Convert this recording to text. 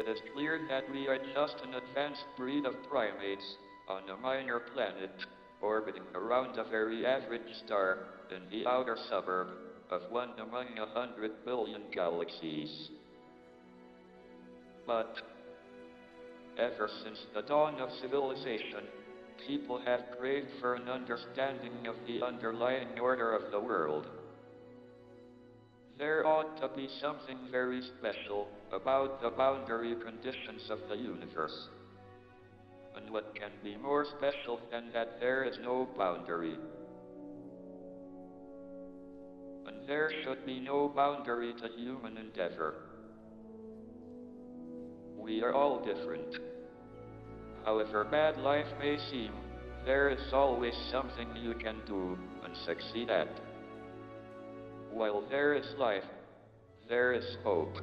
it is clear that we are just an advanced breed of primates on a minor planet orbiting around a very average star in the outer suburb of one among a hundred billion galaxies. But ever since the dawn of civilization, people have craved for an understanding of the underlying order of the world. There ought to be something very special about the boundary conditions of the universe. And what can be more special than that there is no boundary? And there should be no boundary to human endeavor. We are all different. However bad life may seem, there is always something you can do and succeed at. While there is life, there is hope.